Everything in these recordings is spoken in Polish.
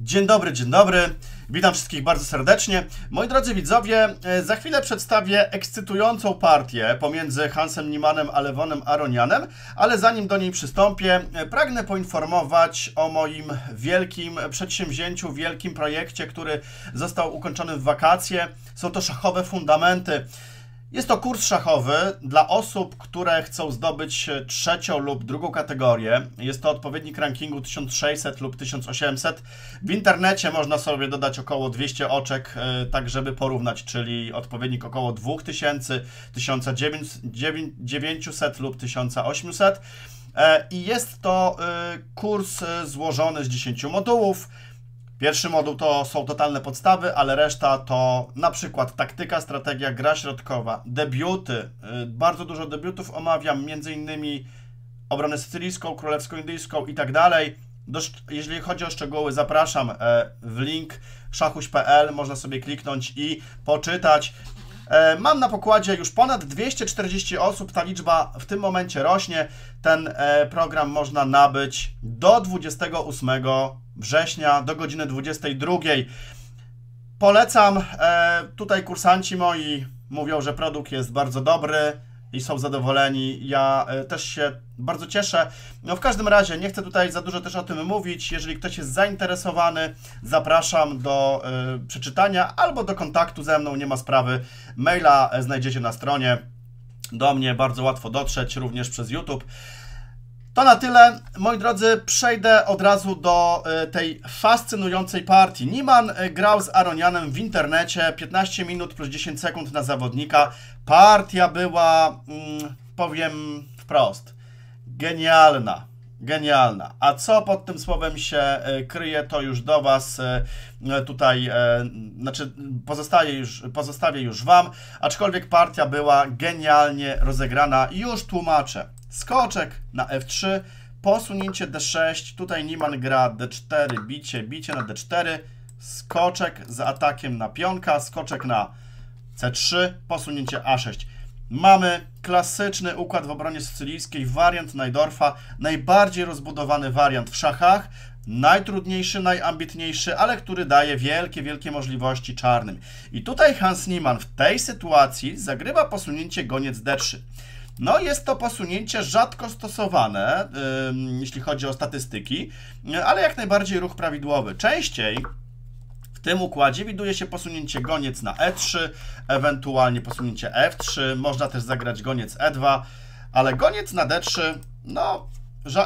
Dzień dobry, dzień dobry. Witam wszystkich bardzo serdecznie. Moi drodzy widzowie, e, za chwilę przedstawię ekscytującą partię pomiędzy Hansem Niemanem a Lewonem Aronianem, ale zanim do niej przystąpię, e, pragnę poinformować o moim wielkim przedsięwzięciu, wielkim projekcie, który został ukończony w wakacje. Są to szachowe fundamenty. Jest to kurs szachowy dla osób, które chcą zdobyć trzecią lub drugą kategorię. Jest to odpowiednik rankingu 1600 lub 1800. W internecie można sobie dodać około 200 oczek, e, tak żeby porównać, czyli odpowiednik około 2000, 1900 lub 1800. E, I jest to e, kurs złożony z 10 modułów. Pierwszy moduł to są totalne podstawy, ale reszta to na przykład taktyka, strategia, gra środkowa, debiuty. Y, bardzo dużo debiutów omawiam, między innymi obronę sycylijską, królewską indyjską i tak dalej. Jeżeli chodzi o szczegóły, zapraszam e, w link szachuś.pl, można sobie kliknąć i poczytać. E, mam na pokładzie już ponad 240 osób, ta liczba w tym momencie rośnie. Ten e, program można nabyć do 28 września do godziny 22. Polecam. E, tutaj kursanci moi mówią, że produkt jest bardzo dobry i są zadowoleni. Ja e, też się bardzo cieszę. No w każdym razie nie chcę tutaj za dużo też o tym mówić. Jeżeli ktoś jest zainteresowany, zapraszam do y, przeczytania albo do kontaktu ze mną, nie ma sprawy. Maila znajdziecie na stronie. Do mnie bardzo łatwo dotrzeć, również przez YouTube. To na tyle. Moi drodzy, przejdę od razu do e, tej fascynującej partii. Niman e, grał z Aronianem w internecie, 15 minut plus 10 sekund na zawodnika. Partia była, mm, powiem wprost, genialna. Genialna. A co pod tym słowem się e, kryje, to już do Was tutaj, znaczy pozostaje już, pozostawię już Wam, aczkolwiek partia była genialnie rozegrana już tłumaczę. Skoczek na F3, posunięcie D6, tutaj Niemann gra D4, bicie, bicie na D4, skoczek z atakiem na pionka, skoczek na C3, posunięcie A6. Mamy klasyczny układ w obronie sycylijskiej, wariant Najdorfa, najbardziej rozbudowany wariant w szachach, najtrudniejszy, najambitniejszy, ale który daje wielkie, wielkie możliwości czarnym. I tutaj Hans Niemann w tej sytuacji zagrywa posunięcie goniec D3. No, jest to posunięcie rzadko stosowane, yy, jeśli chodzi o statystyki, ale jak najbardziej ruch prawidłowy. Częściej w tym układzie widuje się posunięcie goniec na E3, ewentualnie posunięcie F3, można też zagrać goniec E2, ale goniec na D3, no,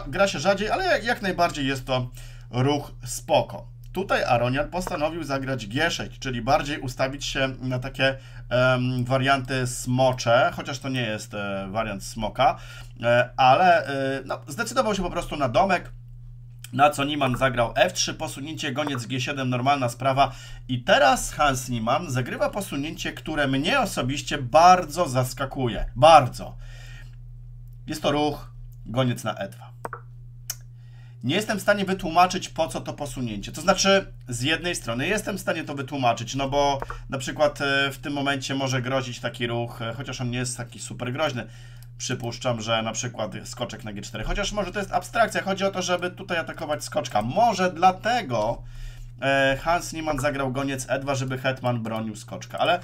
gra się rzadziej, ale jak, jak najbardziej jest to ruch spoko. Tutaj Aronian postanowił zagrać G6, czyli bardziej ustawić się na takie um, warianty smocze, chociaż to nie jest e, wariant smoka, e, ale e, no, zdecydował się po prostu na domek, na co Niemann zagrał F3, posunięcie goniec G7, normalna sprawa. I teraz Hans Niemann zagrywa posunięcie, które mnie osobiście bardzo zaskakuje. Bardzo. Jest to ruch goniec na E2 nie jestem w stanie wytłumaczyć, po co to posunięcie. To znaczy, z jednej strony jestem w stanie to wytłumaczyć, no bo na przykład e, w tym momencie może grozić taki ruch, e, chociaż on nie jest taki super groźny. Przypuszczam, że na przykład skoczek na G4, chociaż może to jest abstrakcja, chodzi o to, żeby tutaj atakować skoczka. Może dlatego e, Hans Niemann zagrał goniec E2, żeby hetman bronił skoczka, ale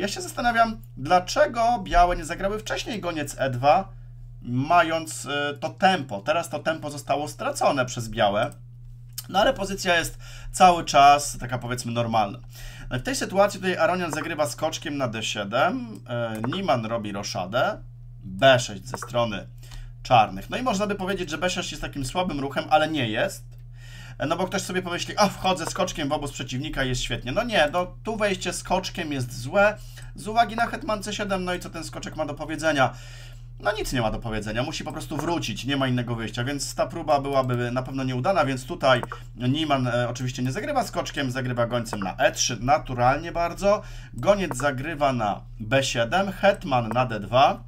ja się zastanawiam, dlaczego białe nie zagrały wcześniej goniec E2, mając e, to tempo. Teraz to tempo zostało stracone przez białe, no ale pozycja jest cały czas taka powiedzmy normalna. W tej sytuacji tutaj Aronian zagrywa skoczkiem na D7, e, Niemann robi roszadę, B6 ze strony czarnych. No i można by powiedzieć, że B6 jest takim słabym ruchem, ale nie jest. No bo ktoś sobie pomyśli, a wchodzę skoczkiem w obóz przeciwnika jest świetnie. No nie, no tu wejście skoczkiem jest złe z uwagi na hetman C7, no i co ten skoczek ma do powiedzenia no nic nie ma do powiedzenia, musi po prostu wrócić, nie ma innego wyjścia, więc ta próba byłaby na pewno nieudana, więc tutaj Niemann e, oczywiście nie zagrywa skoczkiem, zagrywa gońcem na E3, naturalnie bardzo, goniec zagrywa na B7, hetman na D2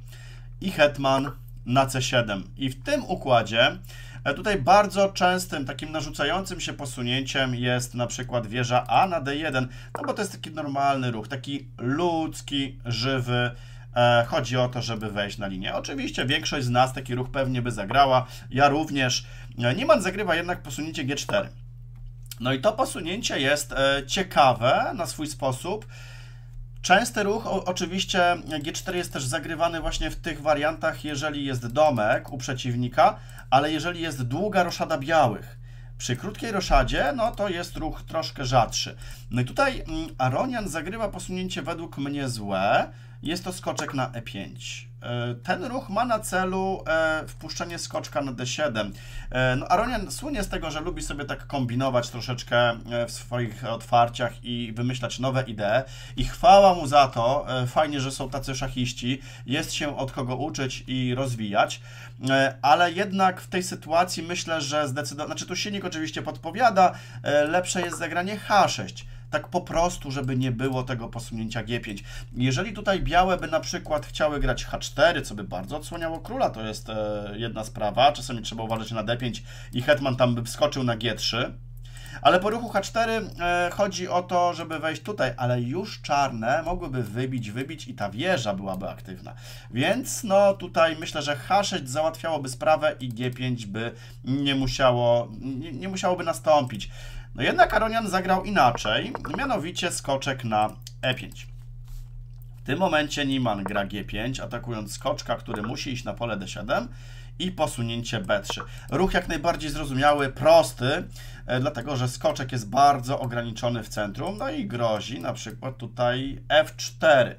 i hetman na C7 i w tym układzie e, Tutaj bardzo częstym takim narzucającym się posunięciem jest na przykład wieża A na D1, no bo to jest taki normalny ruch, taki ludzki, żywy, E, chodzi o to, żeby wejść na linię. Oczywiście większość z nas taki ruch pewnie by zagrała, ja również. E, Niemann zagrywa jednak posunięcie G4. No i to posunięcie jest ciekawe na swój sposób. Częsty ruch, o, oczywiście G4 jest też zagrywany właśnie w tych wariantach, jeżeli jest domek u przeciwnika, ale jeżeli jest długa roszada białych. Przy krótkiej roszadzie, no to jest ruch troszkę rzadszy. No i tutaj mm, Aronian zagrywa posunięcie według mnie złe. Jest to skoczek na E5. E, ten ruch ma na celu e, wpuszczenie skoczka na D7. E, no, Aronian słynie z tego, że lubi sobie tak kombinować troszeczkę w swoich otwarciach i wymyślać nowe idee. I chwała mu za to. Fajnie, że są tacy szachiści. Jest się od kogo uczyć i rozwijać. Ale jednak w tej sytuacji myślę, że zdecydowanie, znaczy tu silnik oczywiście podpowiada, lepsze jest zagranie H6 tak po prostu, żeby nie było tego posunięcia G5. Jeżeli tutaj białe by na przykład chciały grać H4, co by bardzo odsłaniało króla, to jest e, jedna sprawa, czasami trzeba uważać na D5 i hetman tam by wskoczył na G3, ale po ruchu H4 e, chodzi o to, żeby wejść tutaj, ale już czarne mogłyby wybić, wybić i ta wieża byłaby aktywna. Więc no tutaj myślę, że H6 załatwiałoby sprawę i G5 by nie musiało, nie, nie musiałoby nastąpić. No jednak Aronian zagrał inaczej, mianowicie skoczek na E5. W tym momencie Niemann gra G5, atakując skoczka, który musi iść na pole D7 i posunięcie B3. Ruch jak najbardziej zrozumiały, prosty, dlatego że skoczek jest bardzo ograniczony w centrum, no i grozi na przykład tutaj F4.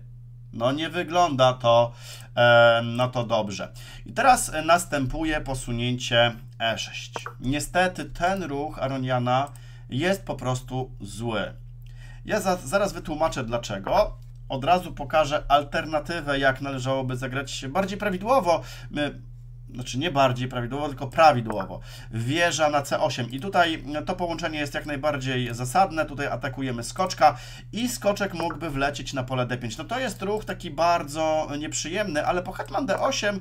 No nie wygląda to, e, no to dobrze. I teraz następuje posunięcie E6. Niestety ten ruch Aroniana jest po prostu zły. Ja za, zaraz wytłumaczę dlaczego. Od razu pokażę alternatywę, jak należałoby zagrać bardziej prawidłowo. My, znaczy nie bardziej prawidłowo, tylko prawidłowo. Wieża na C8 i tutaj to połączenie jest jak najbardziej zasadne. Tutaj atakujemy skoczka i skoczek mógłby wlecieć na pole D5. No to jest ruch taki bardzo nieprzyjemny, ale po hetman D8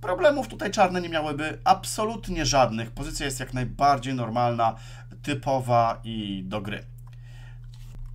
Problemów tutaj czarne nie miałyby absolutnie żadnych. Pozycja jest jak najbardziej normalna, typowa i do gry.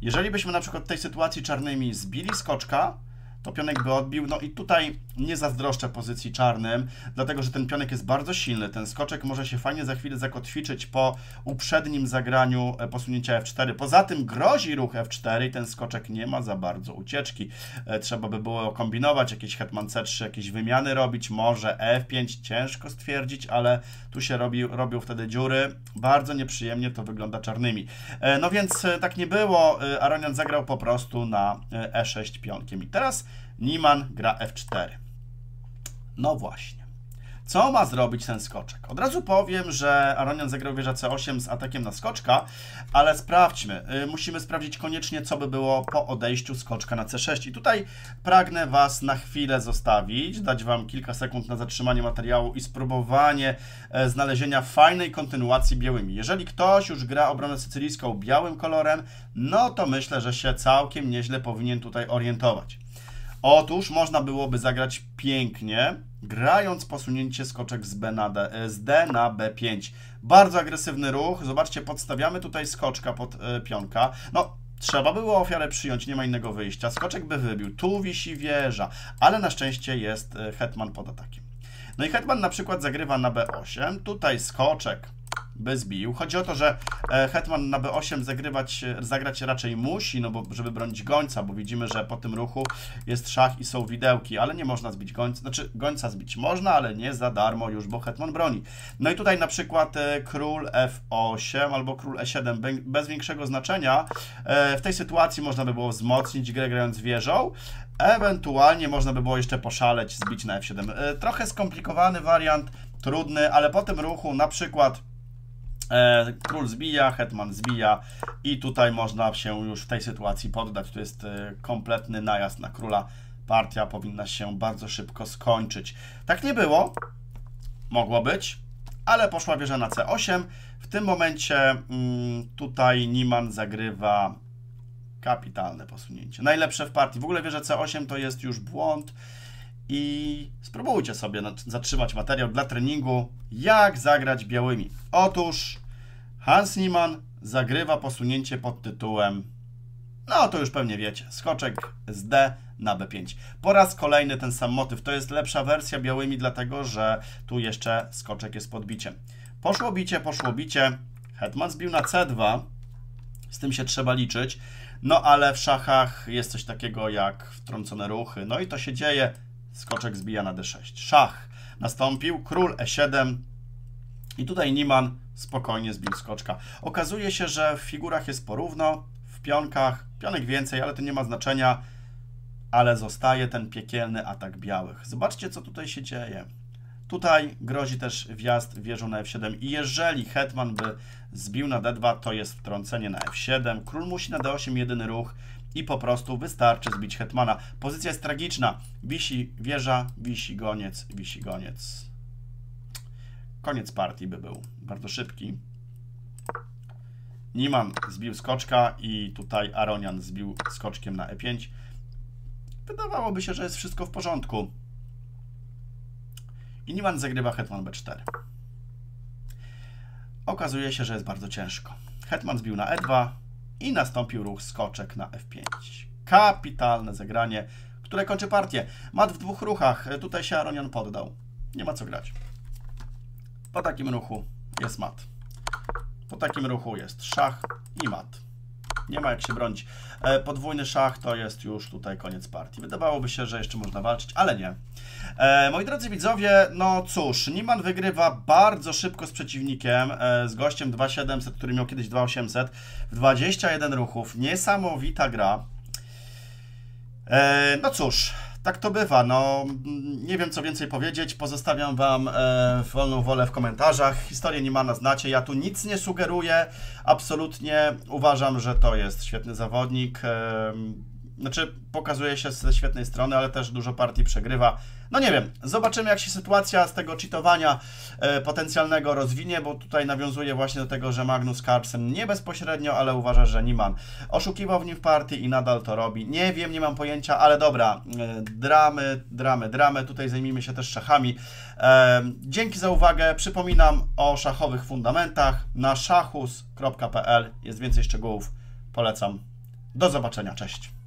Jeżeli byśmy na przykład w tej sytuacji czarnymi zbili skoczka, to pionek by odbił. No i tutaj nie zazdroszczę pozycji czarnym, dlatego że ten pionek jest bardzo silny. Ten skoczek może się fajnie za chwilę zakotwiczyć po uprzednim zagraniu e, posunięcia F4. Poza tym grozi ruch F4 i ten skoczek nie ma za bardzo ucieczki. E, trzeba by było kombinować, jakieś hetman C3, jakieś wymiany robić, może F5, ciężko stwierdzić, ale tu się robi, robią wtedy dziury. Bardzo nieprzyjemnie to wygląda czarnymi. E, no więc tak nie było. Aronian zagrał po prostu na E6 pionkiem. I teraz Niemann gra F4. No właśnie. Co ma zrobić ten skoczek? Od razu powiem, że Aronian zagrał wieża C8 z atakiem na skoczka, ale sprawdźmy. Y, musimy sprawdzić koniecznie, co by było po odejściu skoczka na C6. I tutaj pragnę Was na chwilę zostawić, dać Wam kilka sekund na zatrzymanie materiału i spróbowanie e, znalezienia fajnej kontynuacji białymi. Jeżeli ktoś już gra obronę sycylijską białym kolorem, no to myślę, że się całkiem nieźle powinien tutaj orientować. Otóż można byłoby zagrać pięknie, grając posunięcie skoczek z, B na D, e, z D na B5. Bardzo agresywny ruch. Zobaczcie, podstawiamy tutaj skoczka pod e, pionka. No, Trzeba było ofiarę przyjąć, nie ma innego wyjścia. Skoczek by wybił, tu wisi wieża, ale na szczęście jest e, hetman pod atakiem. No i hetman na przykład zagrywa na B8, tutaj skoczek by zbił. Chodzi o to, że e, hetman na b8 zagrywać, zagrać raczej musi, no bo żeby bronić gońca, bo widzimy, że po tym ruchu jest szach i są widełki, ale nie można zbić gońca, znaczy gońca zbić można, ale nie za darmo już, bo hetman broni. No i tutaj na przykład e, król f8 albo król e7 bez większego znaczenia. E, w tej sytuacji można by było wzmocnić grę grając wieżą, Ewentualnie można by było jeszcze poszaleć, zbić na F7. Trochę skomplikowany wariant, trudny, ale po tym ruchu na przykład król zbija, hetman zbija i tutaj można się już w tej sytuacji poddać. To jest e, kompletny najazd na króla. Partia powinna się bardzo szybko skończyć. Tak nie było. Mogło być, ale poszła wieża na C8. W tym momencie mm, tutaj Niemann zagrywa kapitalne posunięcie. Najlepsze w partii. W ogóle wieża C8 to jest już błąd i spróbujcie sobie zatrzymać materiał dla treningu, jak zagrać białymi. Otóż Hans Niemann zagrywa posunięcie pod tytułem no to już pewnie wiecie, skoczek z D na B5. Po raz kolejny ten sam motyw. To jest lepsza wersja białymi, dlatego że tu jeszcze skoczek jest pod biciem. Poszło bicie, poszło bicie. Hetman zbił na C2. Z tym się trzeba liczyć. No ale w szachach jest coś takiego jak wtrącone ruchy. No i to się dzieje. Skoczek zbija na d6. Szach nastąpił, król e7 i tutaj Niemann spokojnie zbił skoczka. Okazuje się, że w figurach jest porówno, w pionkach, pionek więcej, ale to nie ma znaczenia, ale zostaje ten piekielny atak białych. Zobaczcie, co tutaj się dzieje. Tutaj grozi też wjazd wieżą na f7 i jeżeli hetman by zbił na d2, to jest wtrącenie na f7. Król musi na d8 jedyny ruch i po prostu wystarczy zbić hetmana. Pozycja jest tragiczna. Wisi wieża, wisi goniec, wisi goniec. Koniec partii by był. Bardzo szybki. Niemann zbił skoczka i tutaj Aronian zbił skoczkiem na e5. Wydawałoby się, że jest wszystko w porządku. I Niemann zagrywa hetman b4. Okazuje się, że jest bardzo ciężko. Hetman zbił na e2 i nastąpił ruch skoczek na f5. Kapitalne zagranie, które kończy partię. Mat w dwóch ruchach. Tutaj się Aronian poddał. Nie ma co grać. Po takim ruchu jest mat. Po takim ruchu jest szach i mat. Nie ma jak się bronić. E, podwójny szach to jest już tutaj koniec partii. Wydawałoby się, że jeszcze można walczyć, ale nie. E, moi drodzy widzowie, no cóż, Niemann wygrywa bardzo szybko z przeciwnikiem, e, z gościem 2700, który miał kiedyś 2800 w 21 ruchów. Niesamowita gra. no cóż, tak to bywa. No, nie wiem, co więcej powiedzieć. Pozostawiam Wam e, wolną wolę w komentarzach. Historię Niemana znacie. Ja tu nic nie sugeruję. Absolutnie uważam, że to jest świetny zawodnik. E, znaczy, pokazuje się ze świetnej strony, ale też dużo partii przegrywa. No nie wiem, zobaczymy jak się sytuacja z tego cheatowania e, potencjalnego rozwinie, bo tutaj nawiązuje właśnie do tego, że Magnus Carlsen nie bezpośrednio, ale uważa, że Niemann oszukiwał w nim w partii i nadal to robi. Nie wiem, nie mam pojęcia, ale dobra, e, dramy, dramy, dramy, tutaj zajmijmy się też szachami. E, dzięki za uwagę, przypominam o szachowych fundamentach na szachus.pl, jest więcej szczegółów, polecam. Do zobaczenia, cześć.